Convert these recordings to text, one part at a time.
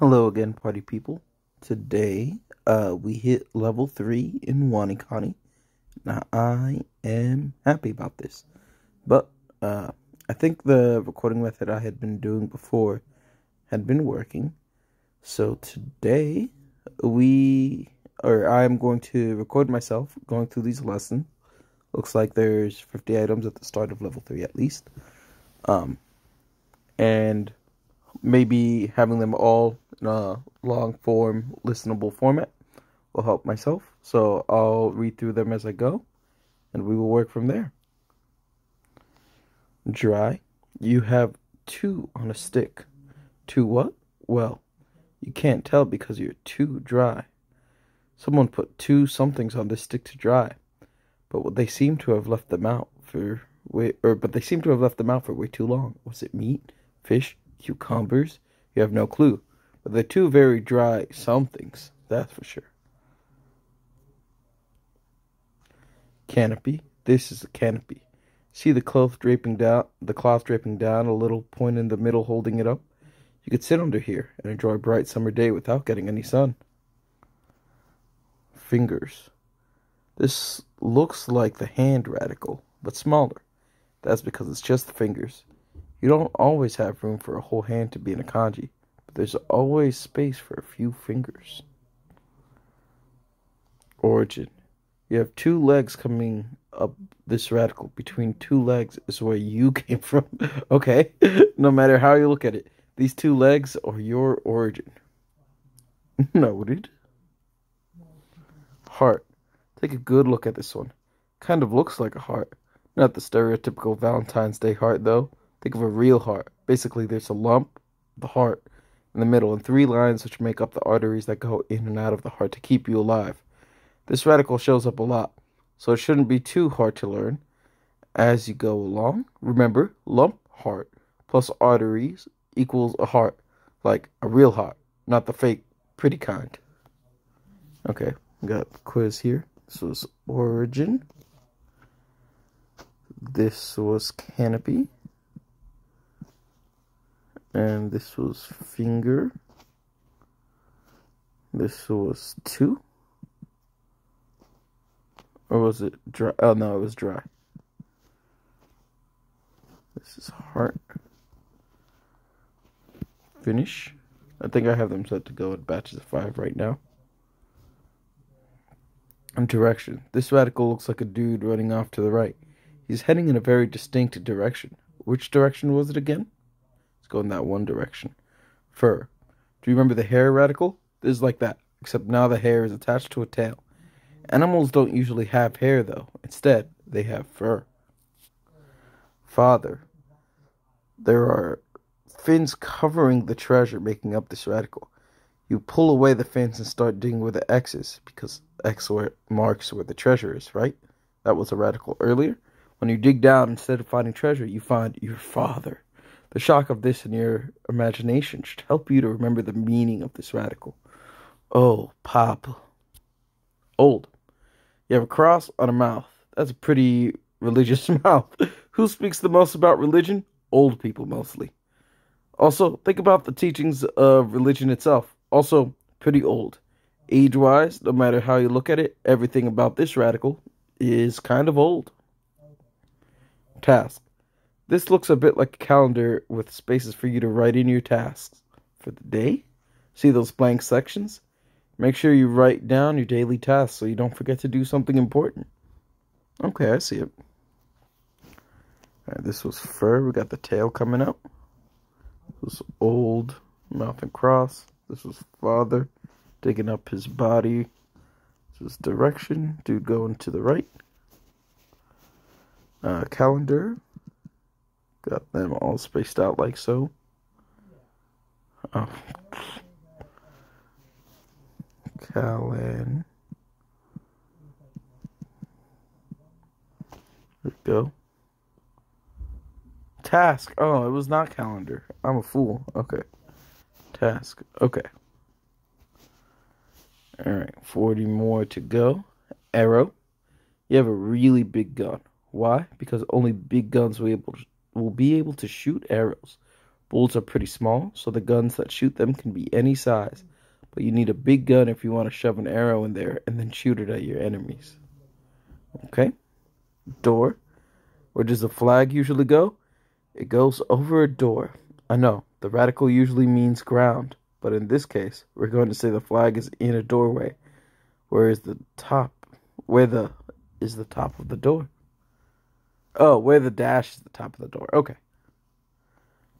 Hello again, party people. Today, uh, we hit level 3 in Wanikani. Now, I am happy about this. But, uh, I think the recording method I had been doing before had been working. So today, we, or I'm going to record myself going through these lessons. Looks like there's 50 items at the start of level 3 at least. Um, and maybe having them all in a long form, listenable format will help myself. So I'll read through them as I go, and we will work from there. Dry. You have two on a stick. Two what? Well, you can't tell because you're too dry. Someone put two somethings on this stick to dry, but they seem to have left them out for way, or but they seem to have left them out for way too long. Was it meat, fish, cucumbers? You have no clue. But they're two very dry somethings, that's for sure. Canopy. This is a canopy. See the cloth draping down the cloth draping down, a little point in the middle holding it up? You could sit under here and enjoy a bright summer day without getting any sun. Fingers. This looks like the hand radical, but smaller. That's because it's just the fingers. You don't always have room for a whole hand to be in a kanji, but there's always space for a few fingers. Origin. You have two legs coming up this radical. Between two legs is where you came from. okay? no matter how you look at it, these two legs are your origin. Noted. Heart. Take a good look at this one. Kind of looks like a heart. Not the stereotypical Valentine's Day heart, though. Think of a real heart. Basically, there's a lump, the heart, in the middle, and three lines which make up the arteries that go in and out of the heart to keep you alive. This radical shows up a lot, so it shouldn't be too hard to learn as you go along. Remember, lump heart plus arteries equals a heart, like a real heart, not the fake, pretty kind. Okay, got quiz here. This was origin. This was canopy and this was finger. This was two. Or was it dry? Oh no it was dry. This is heart. Finish. I think I have them set to go in batches of five right now. And direction. This radical looks like a dude running off to the right. He's heading in a very distinct direction. Which direction was it again go in that one direction. Fur. Do you remember the hair radical? This is like that, except now the hair is attached to a tail. Animals don't usually have hair, though. Instead, they have fur. Father. There are fins covering the treasure making up this radical. You pull away the fins and start digging where the X is, because X marks where the treasure is, right? That was a radical earlier. When you dig down, instead of finding treasure, you find your father. The shock of this in your imagination should help you to remember the meaning of this radical. Oh, Pop. Old. You have a cross on a mouth. That's a pretty religious mouth. Who speaks the most about religion? Old people mostly. Also, think about the teachings of religion itself. Also, pretty old. Age wise, no matter how you look at it, everything about this radical is kind of old. Task. This looks a bit like a calendar with spaces for you to write in your tasks for the day. See those blank sections? Make sure you write down your daily tasks so you don't forget to do something important. Okay, I see it. Alright, this was fur. We got the tail coming up. This was old mouth and cross. This was father digging up his body. This is direction. Dude going to the right. Uh, calendar. Got them all spaced out like so. Oh. Callan. There we go. Task. Oh, it was not calendar. I'm a fool. Okay. Task. Okay. Alright, 40 more to go. Arrow. You have a really big gun. Why? Because only big guns were able to will be able to shoot arrows. Bullets are pretty small, so the guns that shoot them can be any size, but you need a big gun if you want to shove an arrow in there and then shoot it at your enemies. Okay? Door. Where does the flag usually go? It goes over a door. I know, the radical usually means ground, but in this case, we're going to say the flag is in a doorway. Where is the top? Where the is the top of the door? Oh, where the dash is the top of the door. Okay.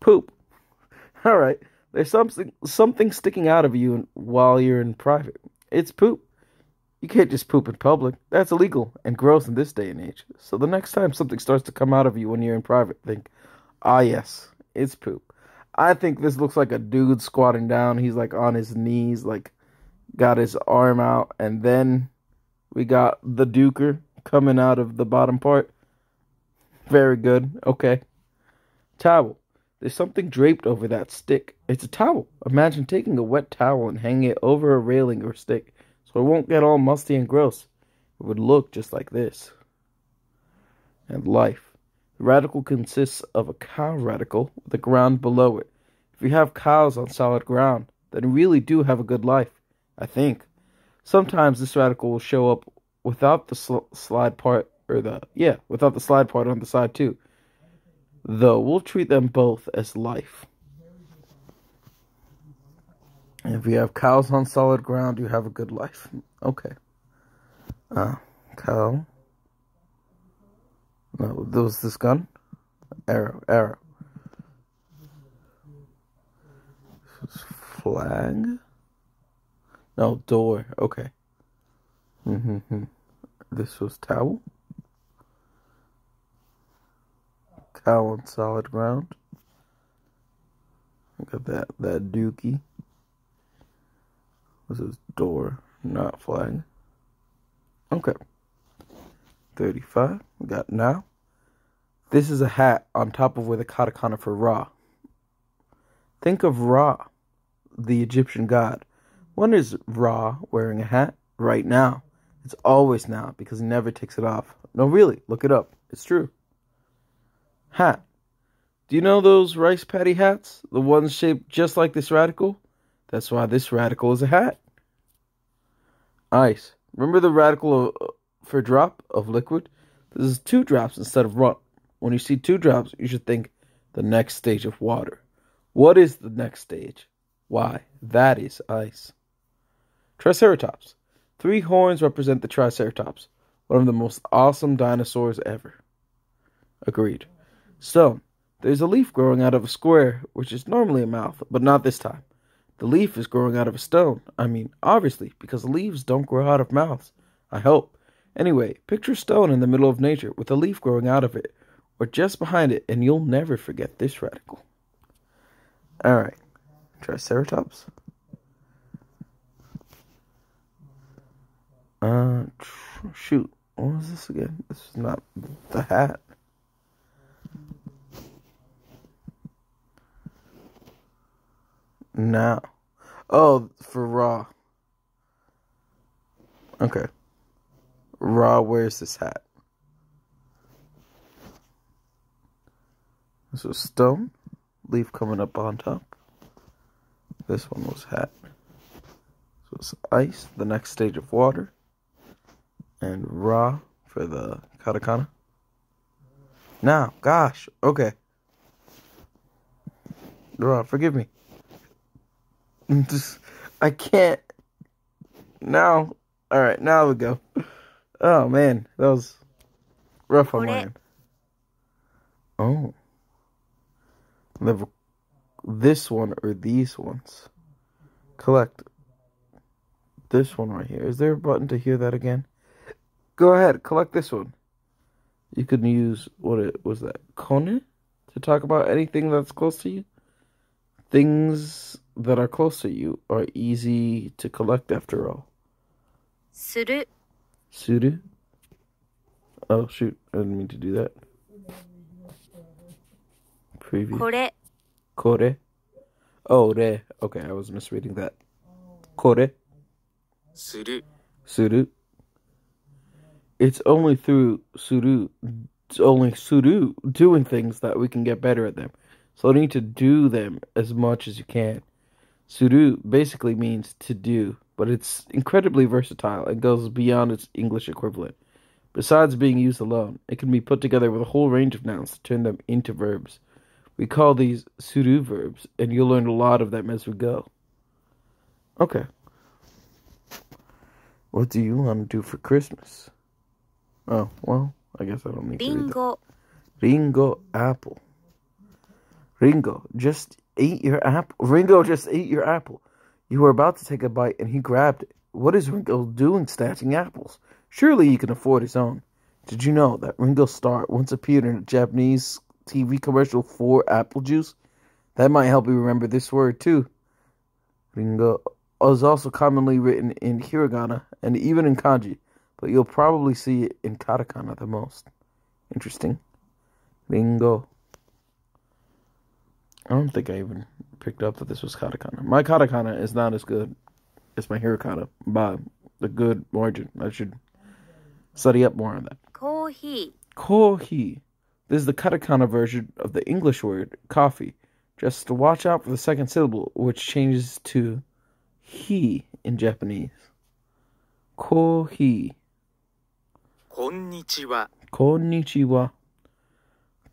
Poop. All right. There's something something sticking out of you while you're in private. It's poop. You can't just poop in public. That's illegal and gross in this day and age. So the next time something starts to come out of you when you're in private, think, ah yes, it's poop. I think this looks like a dude squatting down. He's like on his knees, like got his arm out, and then we got the duker coming out of the bottom part. Very good. Okay. Towel. There's something draped over that stick. It's a towel. Imagine taking a wet towel and hanging it over a railing or stick so it won't get all musty and gross. It would look just like this. And life. The radical consists of a cow radical with the ground below it. If you have cows on solid ground, then you really do have a good life, I think. Sometimes this radical will show up without the sl slide part, or the, yeah, without the slide part on the side too though we'll treat them both as life. If you have cows on solid ground, you have a good life. Okay. Uh, cow. No, there was this gun. Arrow, arrow. Flag. No, door. Okay. Mm-hmm. This was towel. Cow on solid ground. Look at that, that dookie. This is door, not flag. Okay. 35. We got now. This is a hat on top of where the katakana for Ra. Think of Ra, the Egyptian god. When is Ra wearing a hat? Right now. It's always now because he never takes it off. No, really, look it up. It's true hat. Do you know those rice paddy hats? The ones shaped just like this radical? That's why this radical is a hat. Ice. Remember the radical of, uh, for drop of liquid? This is two drops instead of one. When you see two drops, you should think the next stage of water. What is the next stage? Why, that is ice. Triceratops. Three horns represent the Triceratops, one of the most awesome dinosaurs ever. Agreed. So, there's a leaf growing out of a square, which is normally a mouth, but not this time. The leaf is growing out of a stone. I mean, obviously, because leaves don't grow out of mouths. I hope. Anyway, picture stone in the middle of nature with a leaf growing out of it, or just behind it, and you'll never forget this radical. Alright. Triceratops. Uh, shoot. What was this again? This is not the hat. No. Oh, for Ra. Okay. Ra wears this hat. This was stone. Leaf coming up on top. This one was hat. This was ice, the next stage of water. And Ra for the katakana. Now, gosh, okay. Ra, forgive me. Just, I can't. Now, all right, now we go. Oh man, that was rough on end. Oh, level this one or these ones. Collect this one right here. Is there a button to hear that again? Go ahead, collect this one. You can use what it was that Kone to talk about anything that's close to you. Things that are close to you are easy to collect after all. Suru. Suru? Oh, shoot. I didn't mean to do that. Preview. Kore. Kore? Oh, re. Okay, I was misreading that. Kore? Suru. Suru? It's only through suru, it's only suru doing things that we can get better at them. So you need to do them as much as you can. Suru basically means to do, but it's incredibly versatile and goes beyond its English equivalent. Besides being used alone, it can be put together with a whole range of nouns to turn them into verbs. We call these suru verbs, and you'll learn a lot of them as we go. Okay. What do you want to do for Christmas? Oh, well, I guess I don't need Ringo. to read. Ringo apple. Ringo just eat your apple. Ringo just eat your apple. You were about to take a bite and he grabbed it. What is Ringo doing snatching apples? Surely he can afford his own. Did you know that Ringo Starr once appeared in a Japanese TV commercial for apple juice? That might help you remember this word too. Ringo is also commonly written in hiragana and even in kanji, but you'll probably see it in katakana the most. Interesting. Ringo. I don't think I even picked up that this was katakana. My katakana is not as good as my hiragana by a good margin. I should study up more on that. Kohi. Kohi. This is the katakana version of the English word coffee. Just watch out for the second syllable, which changes to he in Japanese. Kohi. Konnichiwa. Konnichiwa.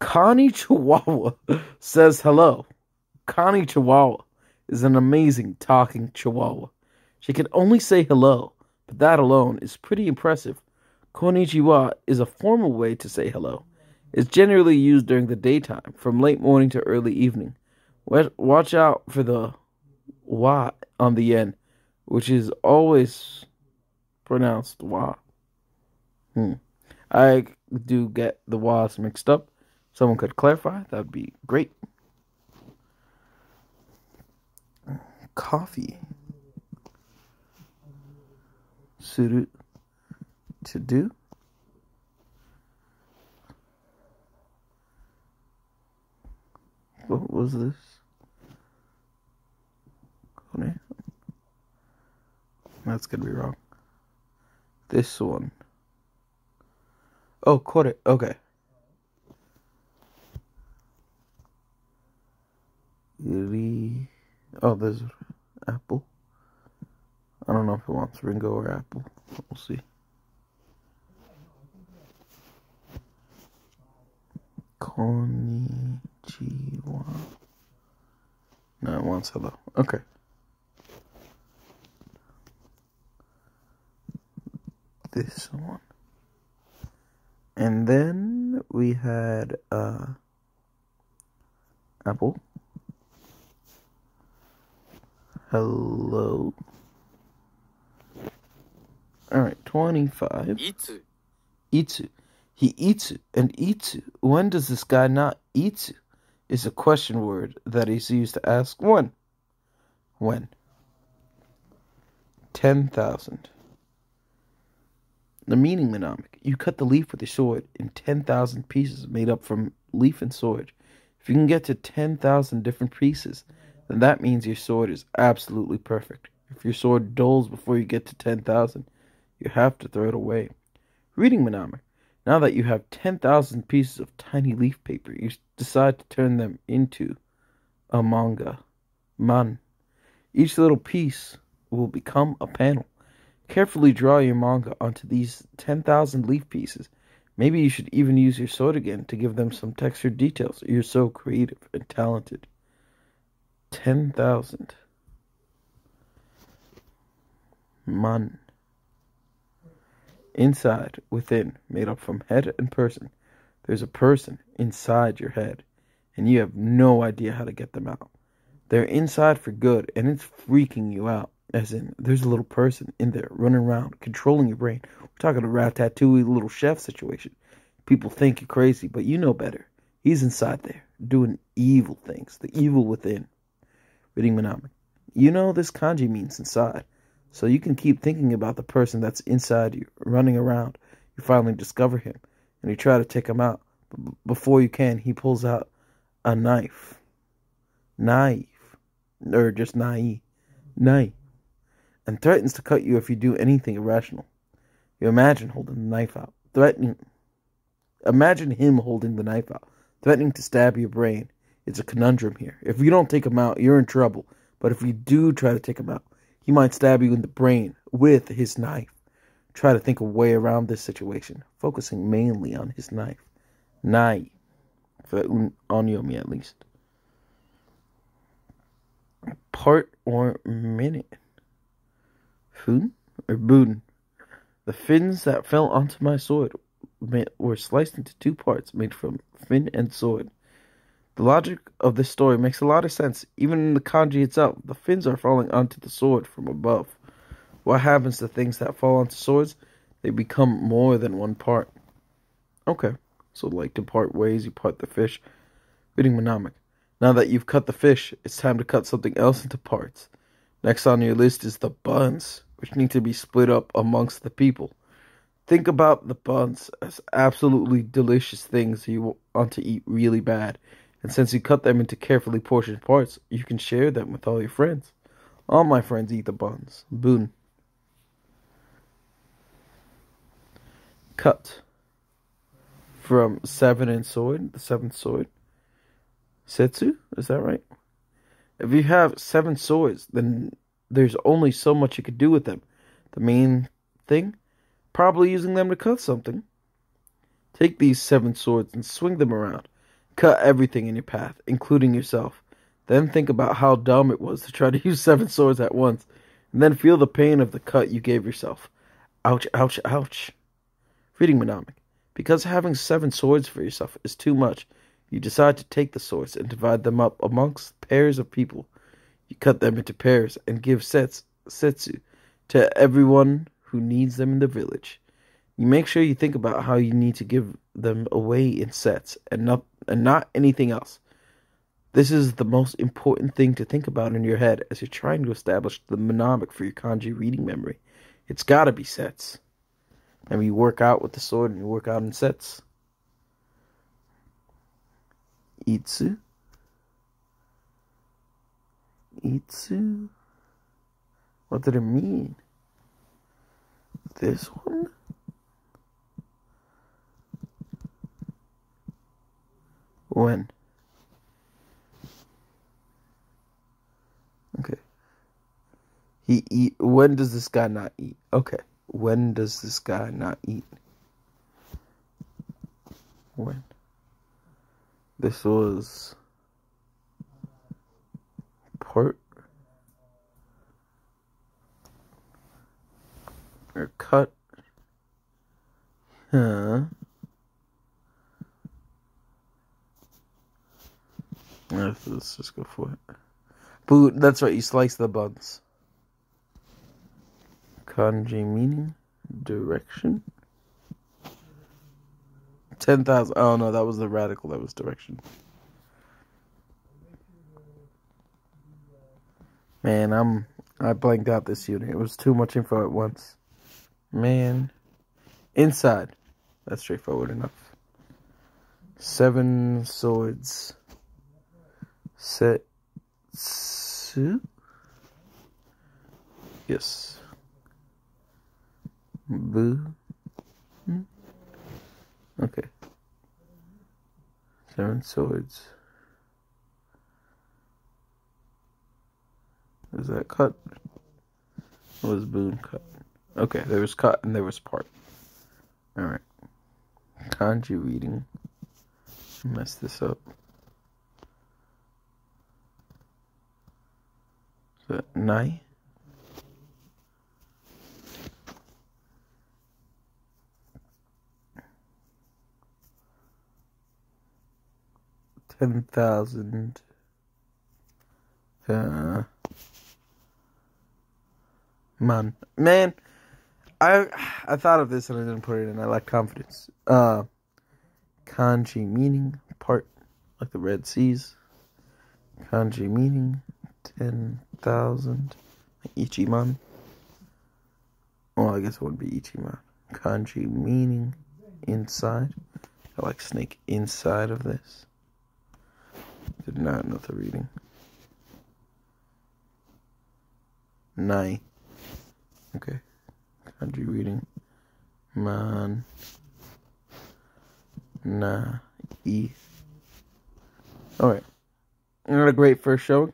Connie Chihuahua says hello. Connie Chihuahua is an amazing talking chihuahua. She can only say hello, but that alone is pretty impressive. Konnichiwa is a formal way to say hello. It's generally used during the daytime, from late morning to early evening. Watch out for the wa on the end, which is always pronounced wa. Hmm. I do get the was mixed up. Someone could clarify. That would be great. Coffee. Suru. To do. What was this? That's gonna be wrong. This one. Oh, kore. Okay. Ri. Oh, there's Apple. I don't know if it wants Ringo or Apple. We'll see. Konnichiwa. No, it wants hello. Okay. This one. And then we had uh Apple. Hello. Alright, 25. いつ Itsu. He eats it. And itsu. When does this guy not eat? Is a question word that is used to ask when. When? 10,000. The meaning mnemonic. You cut the leaf with a sword in 10,000 pieces made up from leaf and sword. If you can get to 10,000 different pieces, then that means your sword is absolutely perfect. If your sword dulls before you get to 10,000, you have to throw it away. Reading mnemonic. Now that you have 10,000 pieces of tiny leaf paper, you decide to turn them into a manga. Man. Each little piece will become a panel. Carefully draw your manga onto these 10,000 leaf pieces. Maybe you should even use your sword again to give them some textured details. You're so creative and talented. 10,000. Man. Inside, within, made up from head and person. There's a person inside your head, and you have no idea how to get them out. They're inside for good, and it's freaking you out. As in, there's a little person in there running around, controlling your brain. We're talking a ratatouille little chef situation. People think you're crazy, but you know better. He's inside there, doing evil things, the evil within. Reading mnemonic. You know this kanji means inside, so you can keep thinking about the person that's inside you, running around. You finally discover him, and you try to take him out. But before you can, he pulls out a knife. Knife. Or just naive. Knife. And threatens to cut you if you do anything irrational. You imagine holding the knife out, threatening. Imagine him holding the knife out, threatening to stab your brain It's a conundrum here. If you don't take him out, you're in trouble. But if you do try to take him out, he might stab you in the brain with his knife. Try to think a way around this situation, focusing mainly on his knife. Nai. For un onyomi at least. Part or minute. Fun or boon. The fins that fell onto my sword were sliced into two parts made from fin and sword. The logic of this story makes a lot of sense. Even in the kanji itself, the fins are falling onto the sword from above. What happens to things that fall onto swords? They become more than one part. Okay, so like to part ways, you part the fish. Reading Mnemonic. Now that you've cut the fish, it's time to cut something else into parts. Next on your list is the buns, which need to be split up amongst the people. Think about the buns as absolutely delicious things you want to eat really bad. And since you cut them into carefully portioned parts, you can share them with all your friends. All my friends eat the buns. Boon. Cut. From Seven and Sword, the seventh sword. Setsu, is that right? If you have seven swords, then there's only so much you could do with them. The main thing? Probably using them to cut something. Take these seven swords and swing them around. Cut everything in your path, including yourself. Then think about how dumb it was to try to use seven swords at once, and then feel the pain of the cut you gave yourself. Ouch, ouch, ouch. Reading Mnemonic. Because having seven swords for yourself is too much, you decide to take the swords and divide them up amongst pairs of people. You cut them into pairs and give sets, setsu to everyone who needs them in the village. You make sure you think about how you need to give them away in sets and not and not anything else. This is the most important thing to think about in your head as you're trying to establish the mnemonic for your kanji reading memory. It's gotta be sets. And you work out with the sword and you work out in sets. Itsu. Itsu. What did it mean? This one? When? Okay. He eat. When does this guy not eat? Okay. When does this guy not eat? When? This was part or cut. Huh. Let's just go for it. Boot, that's right, you slice the buns. Kanji meaning, direction. 10,000. Oh no, that was the radical, that was direction. Man, I'm I blanked out this unit. It was too much info at once. Man. Inside. That's straightforward enough. Seven swords. Set. Yes. Boo. Hmm? Okay. Seven swords. Was that cut? was Boon cut? Okay, there was cut and there was part. Alright. Kanji reading. Mess this up. So, nai. Ten thousand. Uh, man, man. I I thought of this and I didn't put it in. I lack confidence. Uh, kanji meaning part like the Red Seas. Kanji meaning ten thousand Ichiman. Well, I guess it would be Ichiman. Kanji meaning inside. I like snake inside of this. Did not know the reading. Nai. Okay. Kanji reading. Man. Na. E. Alright. Not a great first showing.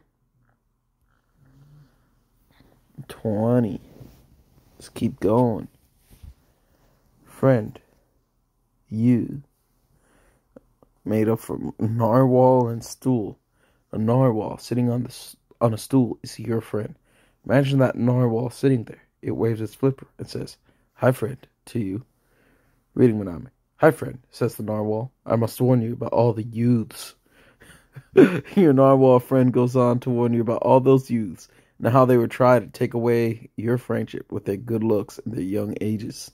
20. Let's keep going. Friend, you. Made up from narwhal and stool. A narwhal sitting on the on a stool is your friend. Imagine that narwhal sitting there. It waves its flipper and says, Hi, friend, to you. Reading Manami. Hi, friend, says the narwhal. I must warn you about all the youths. your narwhal friend goes on to warn you about all those youths and how they would try to take away your friendship with their good looks and their young ages.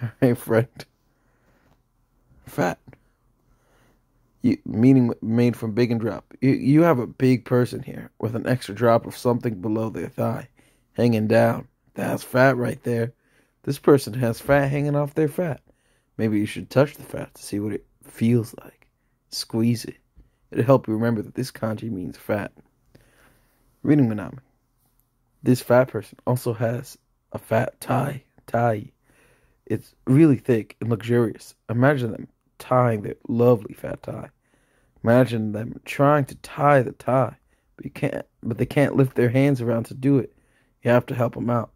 Hey, friend. Fat. You, meaning made from big and drop. You, you have a big person here with an extra drop of something below their thigh, hanging down. That's fat right there. This person has fat hanging off their fat. Maybe you should touch the fat to see what it feels like. Squeeze it. It'll help you remember that this kanji means fat. Reading Manami. This fat person also has a fat tie. Tie. It's really thick and luxurious. Imagine them tying their lovely fat tie. Imagine them trying to tie the tie, but you can't. But they can't lift their hands around to do it. You have to help them out.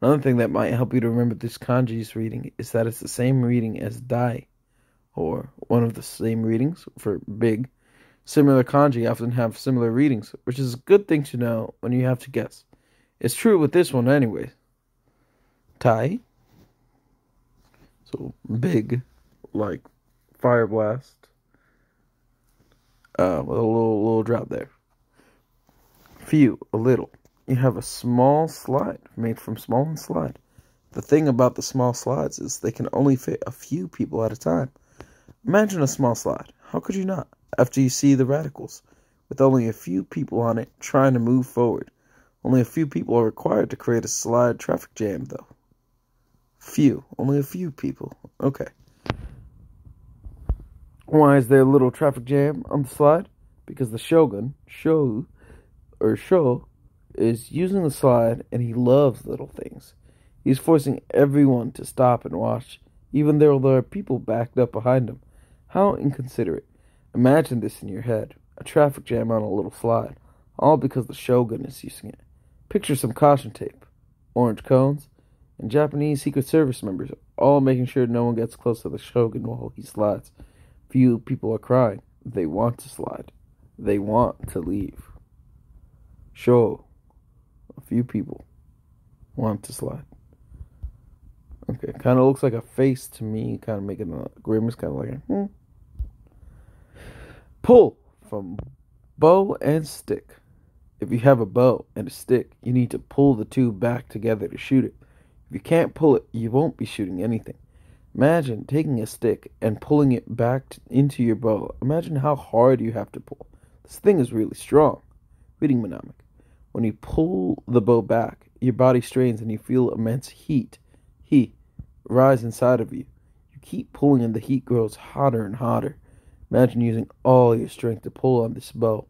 Another thing that might help you to remember this kanji's reading is that it's the same reading as dai, or one of the same readings for big. Similar kanji often have similar readings, which is a good thing to know when you have to guess. It's true with this one anyway. Tai. So big, like fire blast. Uh, with a little little drop there. Few, a little. You have a small slide made from small and slide. The thing about the small slides is they can only fit a few people at a time. Imagine a small slide. How could you not? After you see the radicals, with only a few people on it trying to move forward. Only a few people are required to create a slide traffic jam, though. Few. Only a few people. Okay. Why is there a little traffic jam on the slide? Because the shogun, Sho, or Sho, is using the slide and he loves little things. He's forcing everyone to stop and watch, even though there are people backed up behind him. How inconsiderate. Imagine this in your head a traffic jam on a little slide, all because the shogun is using it. Picture some caution tape, orange cones, and Japanese Secret Service members all making sure no one gets close to the shogun while he slides. Few people are crying. They want to slide. They want to leave. Show. A few people want to slide. Okay, kind of looks like a face to me, kind of making a grimace, kind of like a hmm. Pull from bow and stick. If you have a bow and a stick, you need to pull the two back together to shoot it. If you can't pull it, you won't be shooting anything. Imagine taking a stick and pulling it back into your bow. Imagine how hard you have to pull. This thing is really strong. Reading Mnemonic. When you pull the bow back, your body strains and you feel immense heat. Heat rise inside of you. You keep pulling and the heat grows hotter and hotter. Imagine using all your strength to pull on this bow.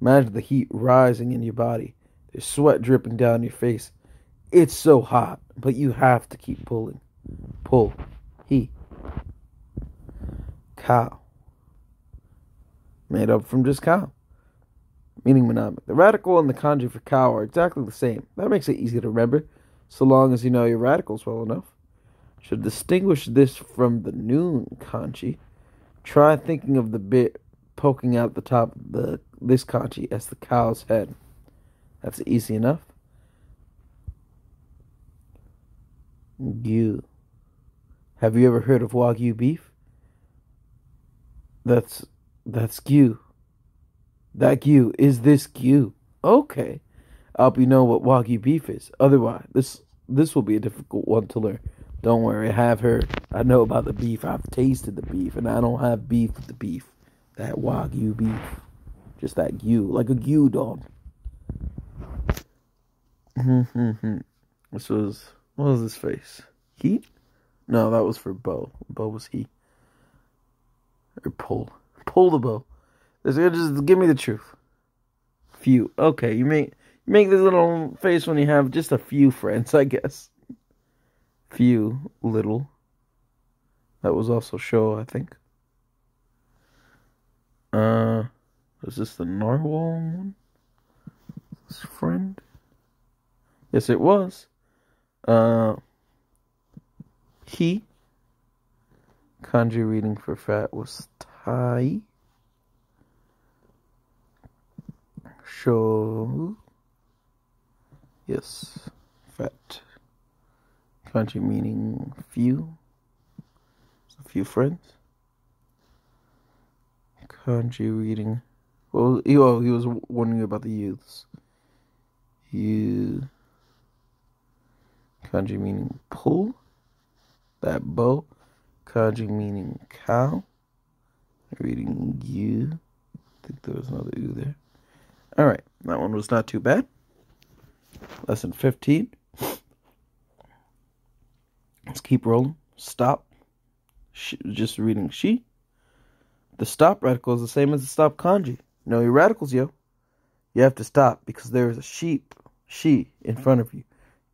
Imagine the heat rising in your body. the sweat dripping down your face. It's so hot, but you have to keep pulling. Pull. He. Cow. Made up from just cow. Meaning mnemonic. The radical and the kanji for cow are exactly the same. That makes it easy to remember, so long as you know your radicals well enough. Should distinguish this from the noon kanji, try thinking of the bit poking out the top of the this kanji as the cow's head. That's easy enough. Gyu. Have you ever heard of Wagyu beef? That's that's Gyu. That Gyu is this Gyu. Okay. I hope you know what Wagyu beef is. Otherwise, this this will be a difficult one to learn. Don't worry, I have heard. I know about the beef. I've tasted the beef, and I don't have beef with the beef. That Wagyu beef. Just that Gyu, like a gyudon. this was, what was his face? Heat? No, that was for bow. Bow was he. Or pull. Pull the bow. Just give me the truth. Few. Okay, you make you make this little face when you have just a few friends, I guess. Few, little. That was also show, I think. Uh, Was this the narwhal one? His friend? Yes, it was. Uh, he. Kanji reading for fat was Tai. Show. Yes, fat. Kanji meaning few. A few friends. Kanji reading. Well, he, oh, he was wondering about the youths. You. Kanji meaning pull. That bow. Kanji meaning cow. Reading you. I think there was another U there. Alright, that one was not too bad. Lesson 15. Let's keep rolling. Stop. just reading she. The stop radical is the same as the stop kanji. Know your radicals, yo. You have to stop because there is a sheep, she, in front of you.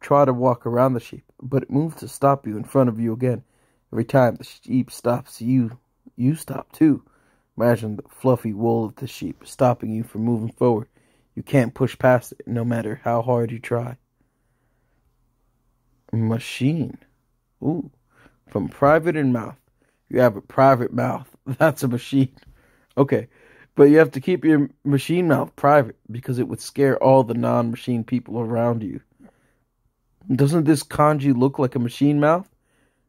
Try to walk around the sheep, but it moves to stop you in front of you again. Every time the sheep stops you, you stop too. Imagine the fluffy wool of the sheep stopping you from moving forward. You can't push past it no matter how hard you try. Machine. Ooh. From private in mouth. You have a private mouth. That's a machine. Okay. But you have to keep your machine mouth private because it would scare all the non machine people around you. Doesn't this kanji look like a machine mouth?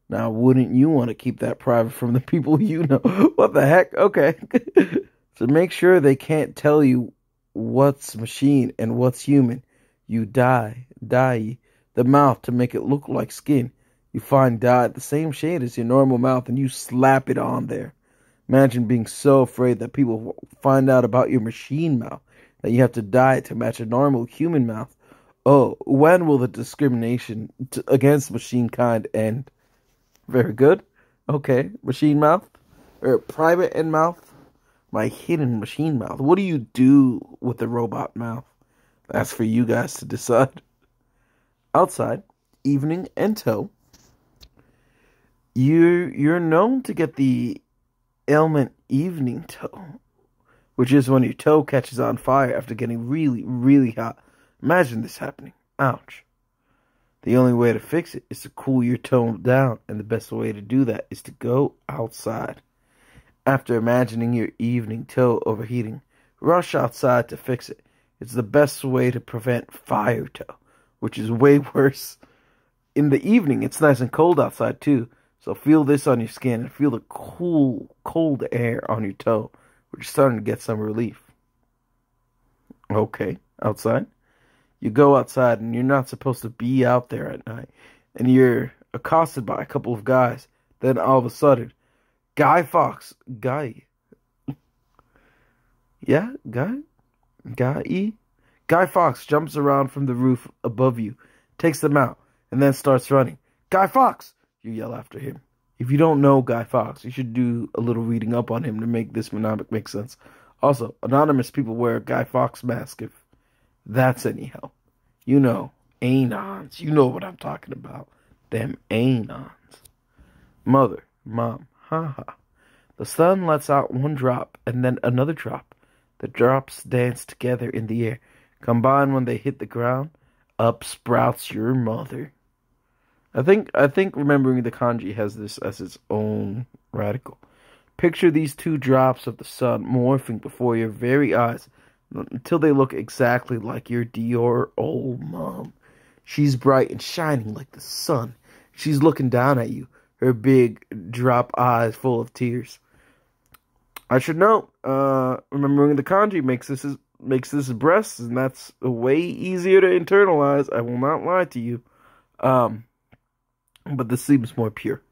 Now, wouldn't you want to keep that private from the people you know? what the heck? Okay. so make sure they can't tell you what's machine and what's human. You dye, dye the mouth to make it look like skin. You find dye the same shade as your normal mouth and you slap it on there. Imagine being so afraid that people find out about your machine mouth that you have to dye it to match a normal human mouth. Oh, when will the discrimination t- against machine kind end? Very good. Okay, machine mouth or private end mouth. My hidden machine mouth. What do you do with the robot mouth? That's for you guys to decide. Outside, evening and toe. You you're known to get the ailment evening toe, which is when your toe catches on fire after getting really, really hot. Imagine this happening. Ouch. The only way to fix it is to cool your toe down, and the best way to do that is to go outside. After imagining your evening toe overheating, rush outside to fix it. It's the best way to prevent fire toe, which is way worse. In the evening, it's nice and cold outside too, so feel this on your skin and feel the cool, cold air on your toe, is starting to get some relief. Okay, outside. You go outside and you're not supposed to be out there at night, and you're accosted by a couple of guys. Then all of a sudden, Guy Fawkes, Guy, yeah, Guy, Guy, E? Guy Fawkes jumps around from the roof above you, takes them out, and then starts running. Guy Fawkes, you yell after him. If you don't know Guy Fawkes, you should do a little reading up on him to make this mnemonic make sense. Also, anonymous people wear a Guy Fawkes mask if that's any help. You know, anons. You know what I'm talking about. Them anons. Mother, mom, haha. Ha. The sun lets out one drop and then another drop. The drops dance together in the air. Combine when they hit the ground. Up sprouts your mother. I think I think remembering the kanji has this as its own radical. Picture these two drops of the sun morphing before your very eyes until they look exactly like your Dior old mom. She's bright and shining like the sun. She's looking down at you, her big drop eyes full of tears. I should note, uh, remembering the kanji makes this makes this breasts, and that's way easier to internalize. I will not lie to you. Um, but this seems more pure.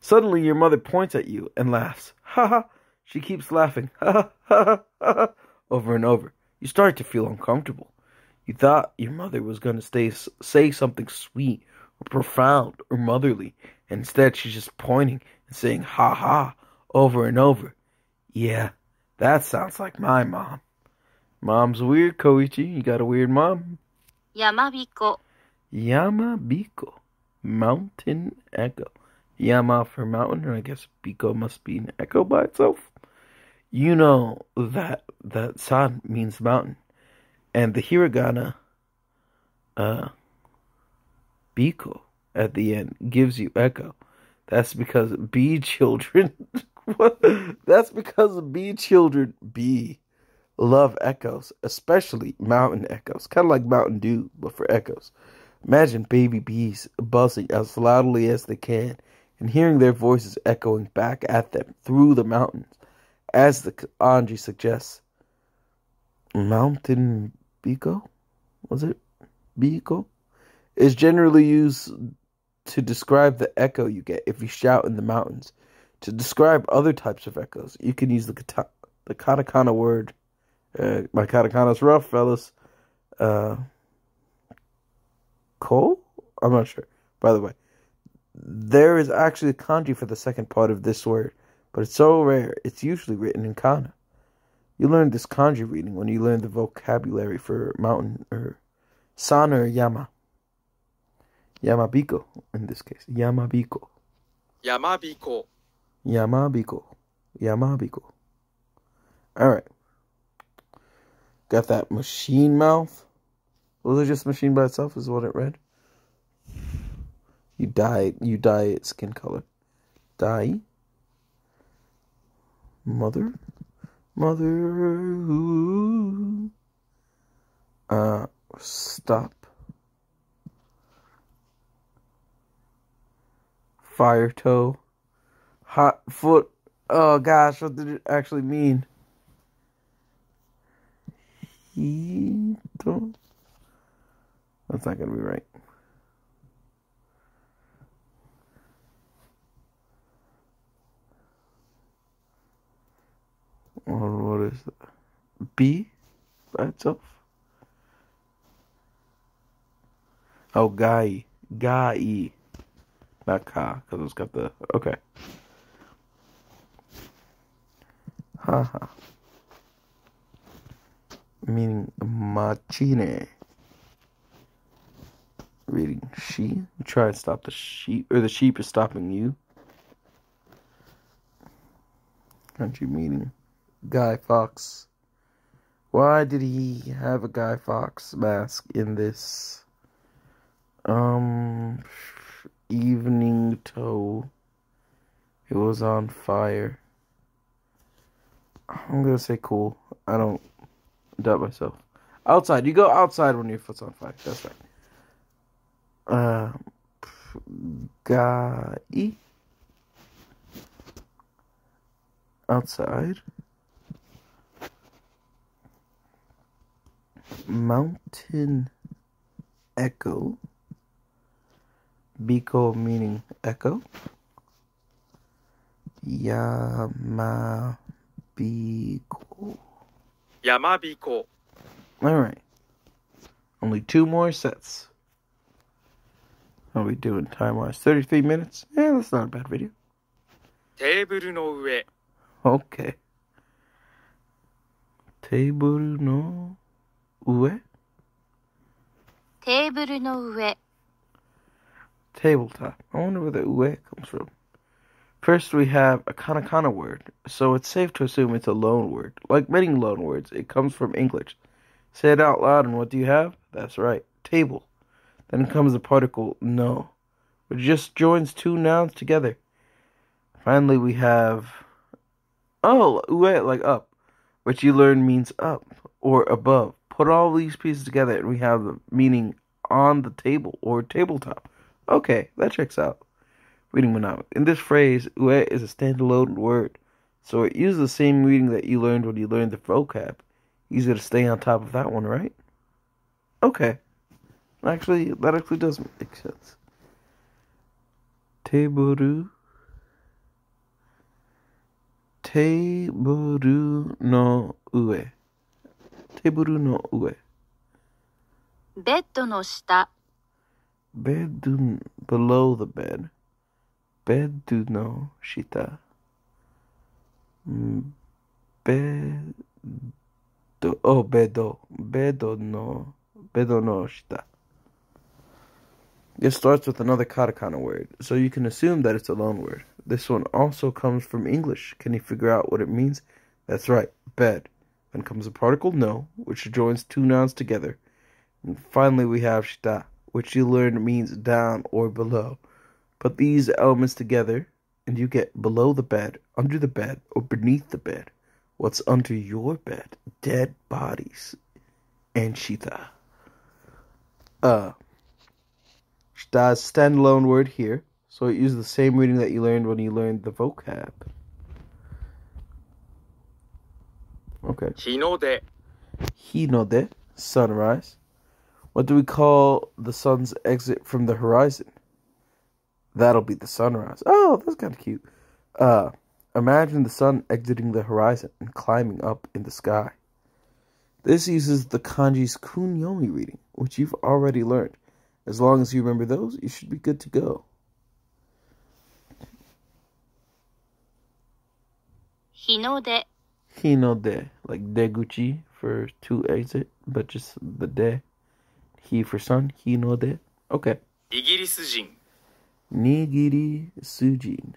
Suddenly, your mother points at you and laughs. Ha ha! She keeps laughing. Ha ha ha ha! Over and over. You start to feel uncomfortable. You thought your mother was going to stay, say something sweet or profound or motherly, and instead she's just pointing and saying ha ha over and over. Yeah, that sounds like my mom. Mom's weird, Koichi. You got a weird mom? Yamabiko. Yamabiko. Mountain Echo. Yama for mountain, and I guess Biko must be an echo by itself. you know that that san means mountain, and the hiragana uh biko at the end gives you echo. That's because bee children. That's because bee children bee love echoes, especially mountain echoes, kind of like Mountain Dew, but for echoes. Imagine baby bees buzzing as loudly as they can and hearing their voices echoing back at them through the mountains, as the kanji suggests. Mountain biko? Was it biko? Is generally used to describe the echo you get if you shout in the mountains. To describe other types of echoes, you can use the kata- the katakana word. Uh, my katakana's rough, fellas. Uh, Ko? I'm not sure. By the way, there is actually a kanji for the second part of this word, but it's so rare, it's usually written in kana. You learn this kanji reading when you learn the vocabulary for mountain or san or yama. Yamabiko in this case. Yamabiko. 山彦 Yamabiko. Yamabiko. Alright. Got that machine mouth. It just machine by itself is what it read? You dye you dye its skin color. Dye. Mother. Mother. Ooh. Uh stop. Fire toe. Hot foot. Oh gosh, what did it actually mean? Hito. That's not gonna be right. Or what is that? B by itself? Oh, guy. Guy. Not ka, because it's got the. Okay. Haha. Meaning machine. Reading she. You try and stop the sheep, or the sheep is stopping you. Country meaning Guy Fawkes. Why did he have a Guy Fawkes mask in this? Um, evening toe. It was on fire. I'm gonna say cool. I don't doubt myself. Outside. You go outside when your foot's on fire. That's right. Uh, guy. Outside. Mountain echo. Biko meaning echo. Yamabiko. 山彦 Alright. Only two more sets. How are we doing time wise? 33 minutes? Yeah, that's not a bad video. Table no ue. Okay. Table no ue? Table no ue. Tabletop. I wonder where the ue comes from. First, we have a katakana word, so it's safe to assume it's a loan word. Like many loan words, it comes from English. Say it out loud, and what do you have? That's right, table. Then comes the particle no, which just joins two nouns together. Finally, we have oh, ue, like up, which you learn means up or above. Put all these pieces together, and we have the meaning on the table or tabletop. Okay, that checks out. Reading monopoly. In this phrase, ue is a standalone word, so it uses the same reading that you learned when you learned the vocab. Easy to stay on top of that one, right? Okay. Actually, that actually does make sense. Teboru. Teboru no ue. Teboru no ue. ベッドの下 Bed below the bed. Bed no shita. Mm, Bed oh bedo bedo no bedo no shita. It starts with another katakana word, so you can assume that it's a loan word. This one also comes from English. Can you figure out what it means? That's right, bed. Then comes the particle no, which joins two nouns together. And finally, we have shita, which you learned means down or below. Put these elements together, and you get below the bed, under the bed, or beneath the bed. What's under your bed? Dead bodies. And shita. Uh, does standalone word here. So it uses the same reading that you learned when you learned the vocab. Okay. Hinode. Hinode, sunrise. What do we call the sun's exit from the horizon? That'll be the sunrise. Oh, that's kind of cute. Uh, imagine the sun exiting the horizon and climbing up in the sky. This uses the kanji's kunyomi reading, which you've already learned. As long as you remember those, you should be good to go. Hinode. Hinode, like deguchi for to exit, but just the de. He for sun, hinode. Okay. Nigirisujin. Nigiri sujin.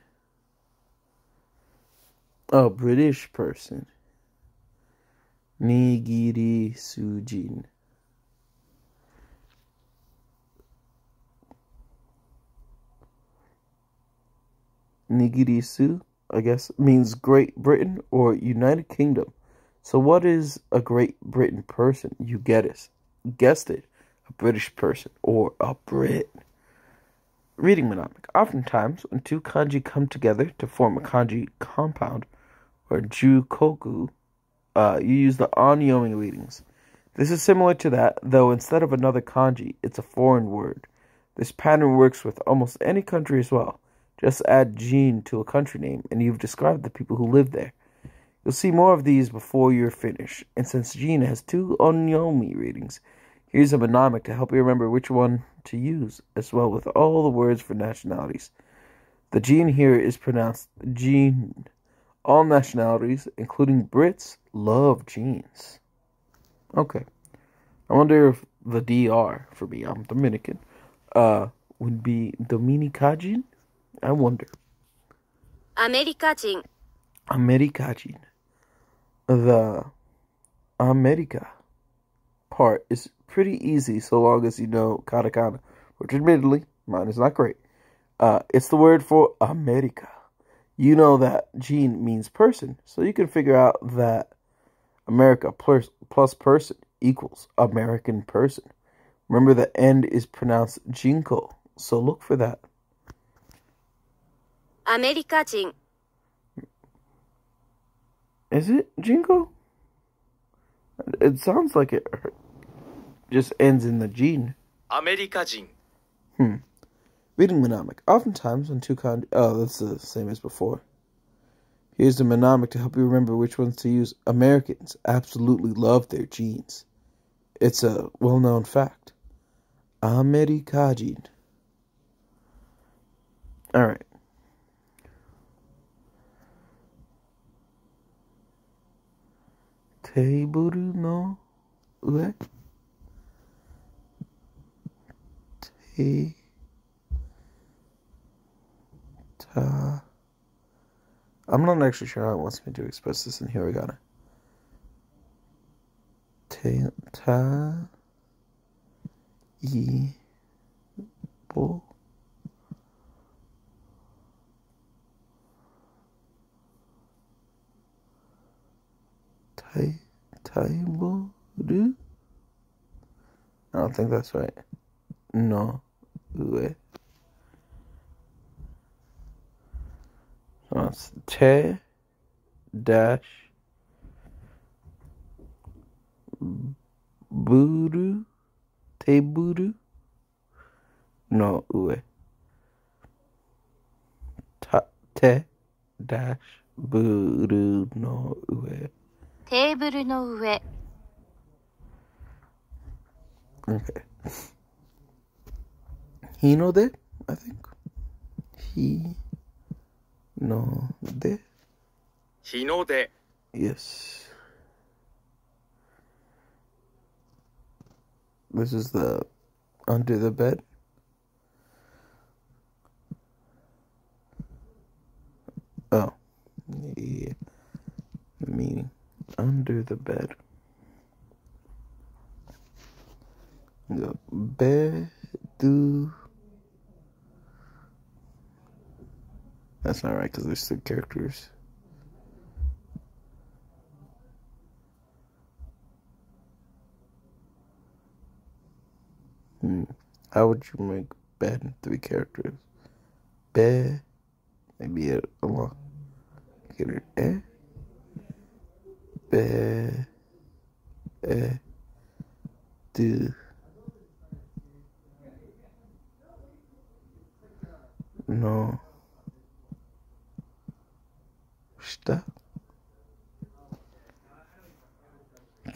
A British person. Nigiri sujin. Nigirisu, I guess, means Great Britain or United Kingdom. So what is a Great Britain person? You get it. Guessed it. A British person or a Brit. Reading mnemonic. Oftentimes, when two kanji come together to form a kanji compound or jukugo, uh, you use the onyomi readings. This is similar to that, though instead of another kanji, it's a foreign word. This pattern works with almost any country as well. Just add jin to a country name, and you've described the people who live there. You'll see more of these before you're finished, and since jin has two onyomi readings, here's a mnemonic to help you remember which one to use, as well with all the words for nationalities. The gene here is pronounced gene. All nationalities, including Brits, love jeans. Okay. I wonder if the DR, for me, I'm Dominican, uh, would be Dominicajin? I wonder. Americajin. Americajin. The America part is pretty easy so long as you know katakana, which admittedly, mine is not great. Uh, it's the word for America. You know that gene means person, so you can figure out that America plus, plus person equals American person. Remember, the end is pronounced jinko, so look for that. America Jin. Is it Jingo? It sounds like it just ends in the gene. America Jin. Hmm. Reading mnemonic. Oftentimes, when two con. Oh, that's the same as before. Here's the mnemonic to help you remember which ones to use. Americans absolutely love their genes. It's a well known fact. Americajin. All right. Table no ue. Te ta. I'm not actually sure how it wants me to express this in hiragana. Te ta i bo tai taiboru. I don't think that's right. No ue. So it's te dash buru teburu no ue. Ta, te dash buru no ue. テーブルの上 Okay. Hinode, I think. He no de. 日の出 Yes. This is the under the bed. Oh. Yeah. meaning. Under the bed. Go. Bedu. That's not right because there's two characters. Hmm. How would you make bed three characters? Be, maybe a, a lot. Get it? Eh? べ、え、ど、の、下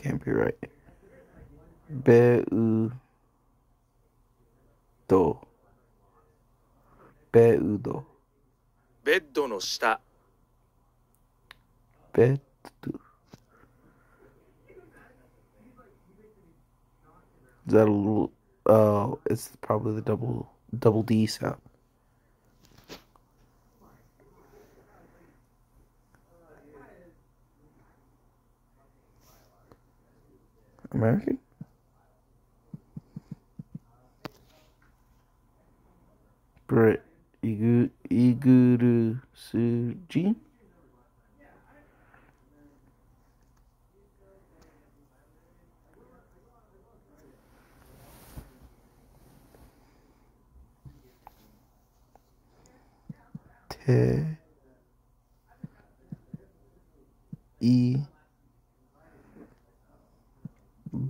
Can't be right. ベッドの下。ベッド。Little? uh it's probably the double double D sound. American. Brit Igu Iguru Sujin. Te I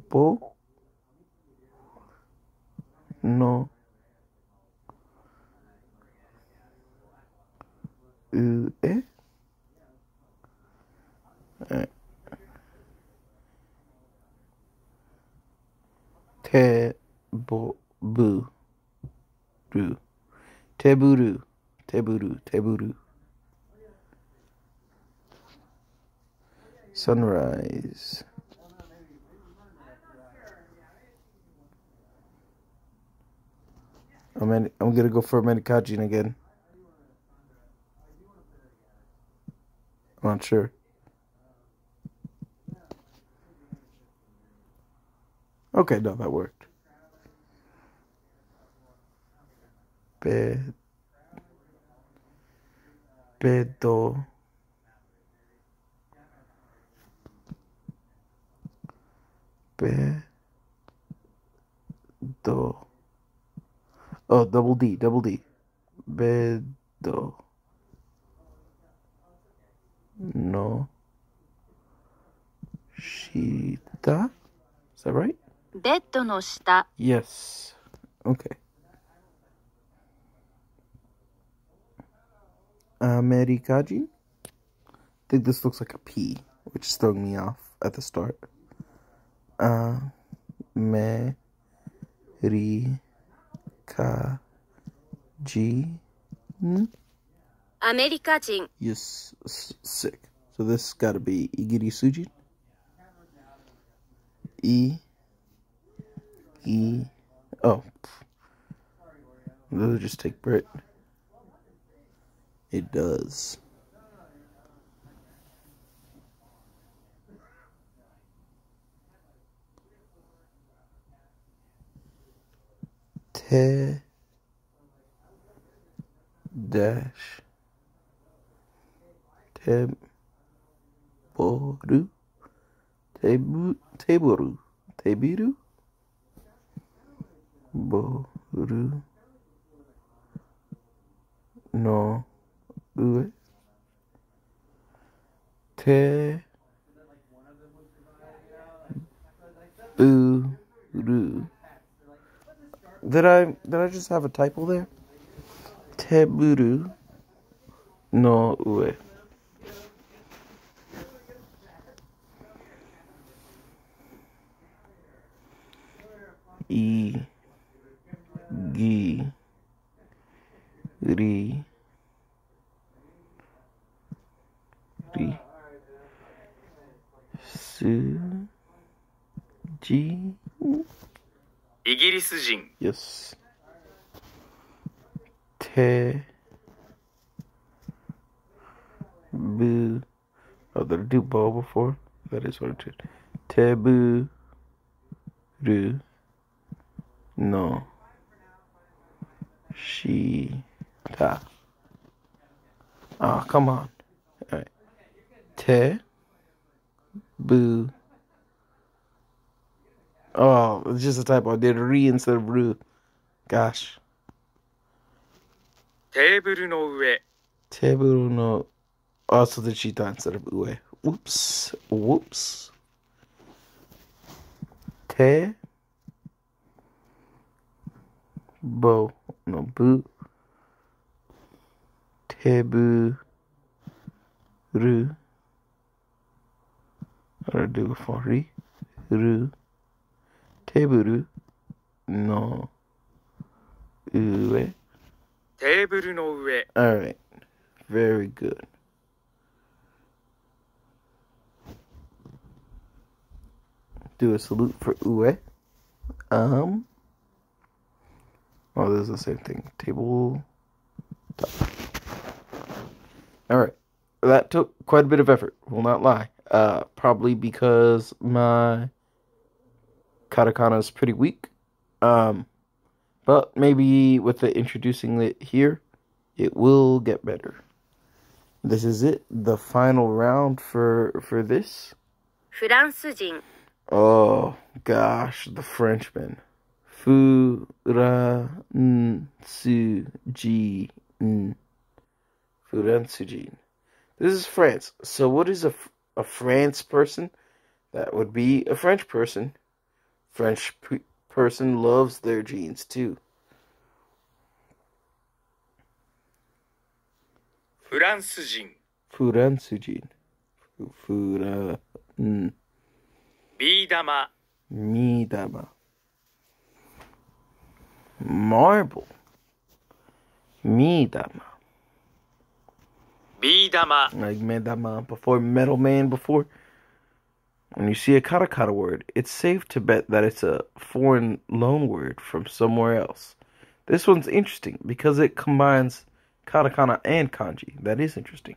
Bo No U E Eh. Te Bo Bu Ru Teburu Teburu Teburu Sunrise I'm, in, I'm gonna go for Medikajin again. I'm not sure. Okay, no, that worked. Bed. Pedo. Pedo. Oh, double D, double D. Bedo. No. Shita. Is that right? ベッドの下 Yes. Okay. Amerikaji? I think this looks like a P, which is throwing me off at the start. Uh, me, ri, ka, ji. アメリカ人 Yes, s- sick. So this gotta be Igiri Sujin. E. E. Oh. Does it just take Brit? It does. Te. Dash. Teb. Boru. Tebu. Teboru. Tebiru. Boru. No. Ue. Te. Buru. Did I did I just have a typo there? Teburu. No ue. E Gi. Ri. Ri. Su. Ji. イギリス人 Yes. Te. Bu. Oh, did I do bo before? That is what it did. Tebu. Ru. No. Shita. Oh, ah, come on. All right. Te. Boo. Oh, it's just a typo. I did re instead of ru. Gosh. Table no ue. Table no. Oh, also the cheetah instead of ue. Whoops. Whoops. Te bo no bu. Teburu or do for ri ru. Teburu no. Ue teburu no ue all right very good. Do a salute for ue um. Oh, this is the same thing. Table. Top. All right. That took quite a bit of effort. Will not lie. Uh, probably because my katakana is pretty weak. Um, but maybe with the introducing it here, it will get better. This is it, the final round for for this. フランス人 Oh gosh, the Frenchman. Furansugin. Furansugin. This is France. So what is a, a France person? That would be a French person. French person loves their jeans too. Furansujin. Furansujin. Fura. Mm. Midama, Midama. Marble. ビー玉 like Medama before Metal Man before. When you see a katakata word, it's safe to bet that it's a foreign loan word from somewhere else. This one's interesting because it combines katakana and kanji. That is interesting.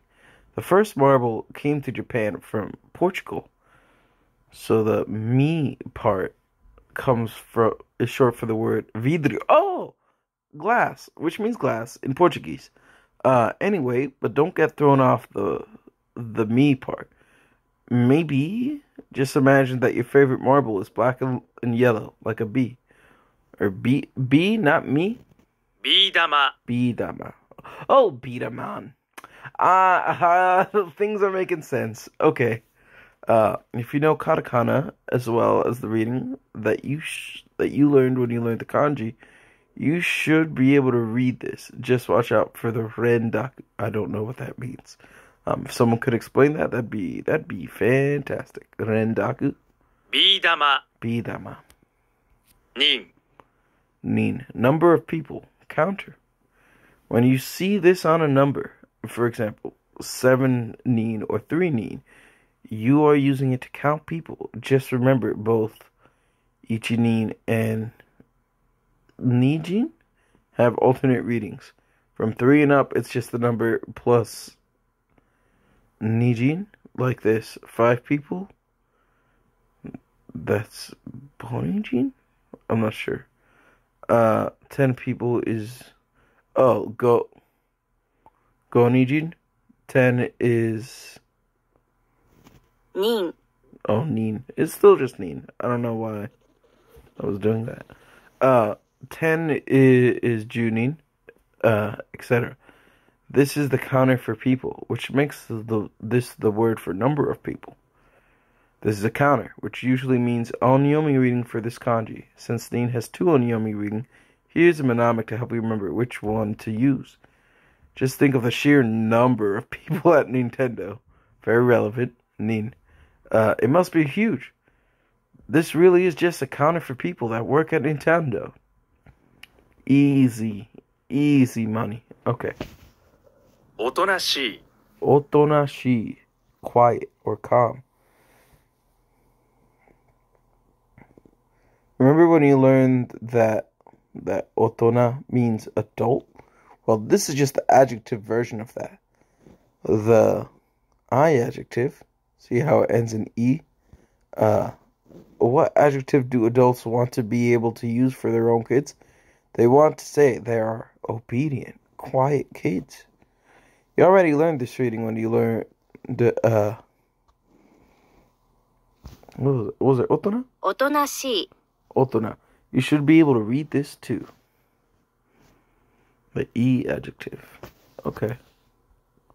The first marble came to Japan from Portugal. So the mi part comes from is short for the word vidro. Oh, glass, which means glass in Portuguese. Uh, anyway, but don't get thrown off the the me part. Maybe just imagine that your favorite marble is black and, and yellow, like a bee, or B B, not me. ビー玉 Bidama. Oh, Bidaman. Ah, uh, things are making sense. Okay. Uh, if you know katakana as well as the reading that you sh- that you learned when you learned the kanji, you should be able to read this. Just watch out for the rendaku. I don't know what that means. Um, if someone could explain that, that'd be that'd be fantastic. Rendaku. Bidama. Bidama. Nin. Nin. Number of people. Counter. When you see this on a number, for example, seven nin or three nin, you are using it to count people. Just remember both ichinin and nijin have alternate readings. From three and up, it's just the number plus nijin, like this. Five people. That's bonijin? I'm not sure. Uh, ten people is oh go gonijin. Ten is 人 oh nin. It's still just nin. I don't know why I was doing that. Uh, ten is, is junin, uh, etc. This is the counter for people, which makes the this the word for number of people. This is a counter, which usually means onyomi reading for this kanji. Since nin has two onyomi reading, here's a mnemonic to help you remember which one to use. Just think of the sheer number of people at Nintendo. Very relevant, nin. Uh, it must be huge. This really is just a counter for people that work at Nintendo. Easy, easy money. Okay. おとなしい Otonashi, quiet or calm. Remember when you learned that that otona means adult? Well, this is just the adjective version of that. The I adjective See how it ends in E? Uh, what adjective do adults want to be able to use for their own kids? They want to say they are obedient, quiet kids. You already learned this reading when you learned the, uh, what was it? What was it? Otona? おとなしい Otona. You should be able to read this too. The E adjective. Okay.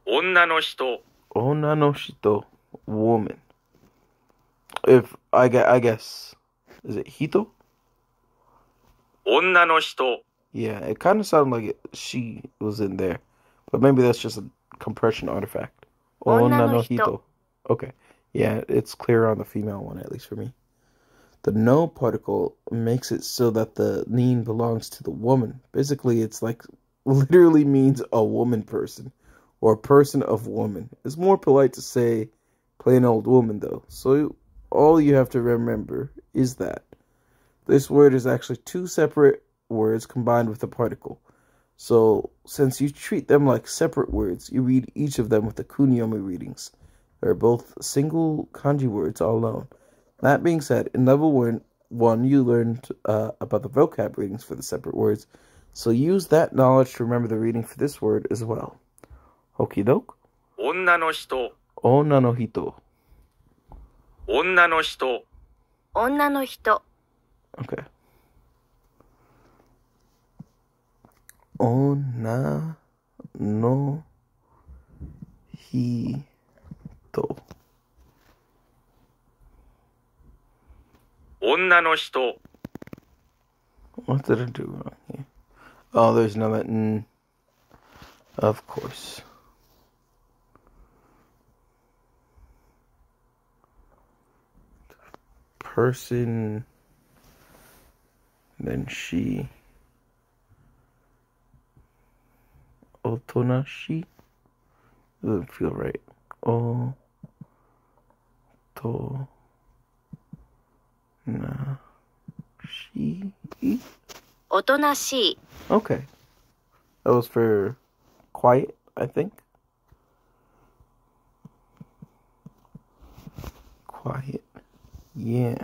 女の人、 Onna no shito. Woman. If, I, gue- I guess. Is it hito? 女の人、 Yeah, it kind of sounded like it, she was in there. But maybe that's just a compression artifact. Onna Onna no no hito. hito. Okay. Yeah, it's clear on the female one, at least for me. The no particle makes it so that the nin belongs to the woman. Basically, it's like literally means a woman person or a person of woman. It's more polite to say plain old woman, though. So all you have to remember is that this word is actually two separate words combined with a particle. So, since you treat them like separate words, you read each of them with the kunyomi readings. They're both single kanji words all alone. That being said, in level one, one you learned uh, about the vocab readings for the separate words, so use that knowledge to remember the reading for this word as well. Hokidoke, 女の人、 onna no hito. 女の人、女の人 Okay. Onna no hito. 女の人、 What did I do wrong here? Oh, there's another n. Of course. person than she. Otonashi? Doesn't feel right. Oh. To. Na. She. Otonashi. Okay. That was for quiet, I think. Quiet. Yeah.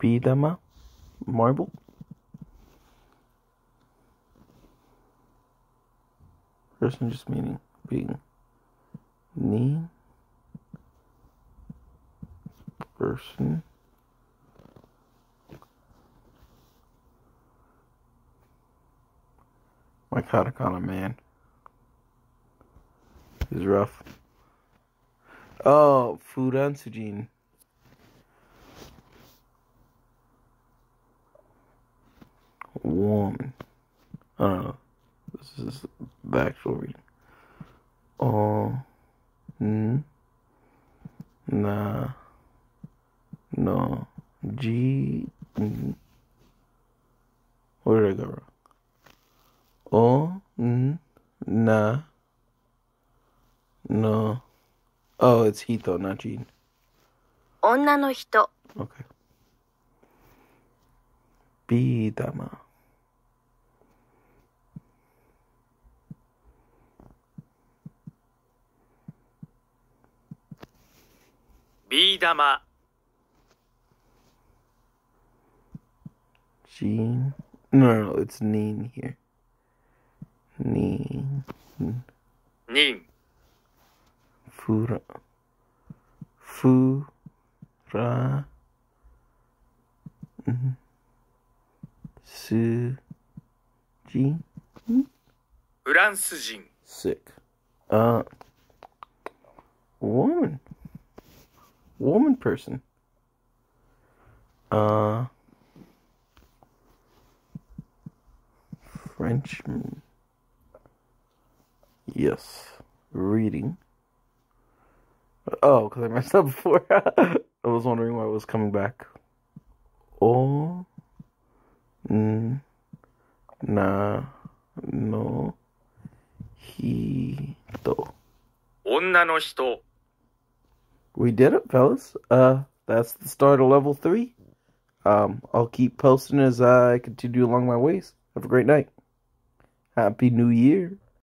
Bidama? Marble? Person just meaning being mean. Person. My katakana man. He's rough. Oh, Fudan Sujin. Woman. I don't know. This is the actual reading. Oh. Hmm? N. Na. No. G. N. Where did I go wrong? O n na no. Oh, it's Hito, not Jean. 女の人 Okay. Bidama. B 玉、 Jean. No, no, no, it's Neen here. Neen. 人、 Fura. Fura. French Francujin. Sick. Uh. Woman. Woman person. Uh. Frenchman. Yes. Reading. Oh, because I messed up before. I was wondering why it was coming back. Oh. Mm, na. No. Hito. 女の人、 We did it, fellas. Uh, that's the start of level three. Um, I'll keep posting as I continue along my ways. Have a great night. Happy New Year.